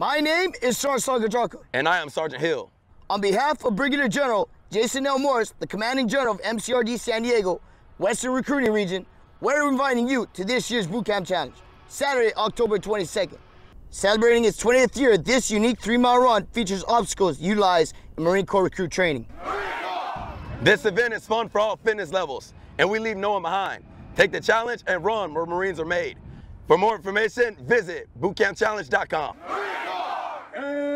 My name is Sergeant Sargadraka. And I am Sergeant Hill. On behalf of Brigadier General Jason L. Morris, the Commanding General of MCRD San Diego, Western Recruiting Region, we're inviting you to this year's Boot Camp Challenge, Saturday, October 22nd. Celebrating its 20th year, this unique three-mile run features obstacles utilized in Marine Corps recruit training. This event is fun for all fitness levels, and we leave no one behind. Take the challenge and run where Marines are made. For more information, visit bootcampchallenge.com. And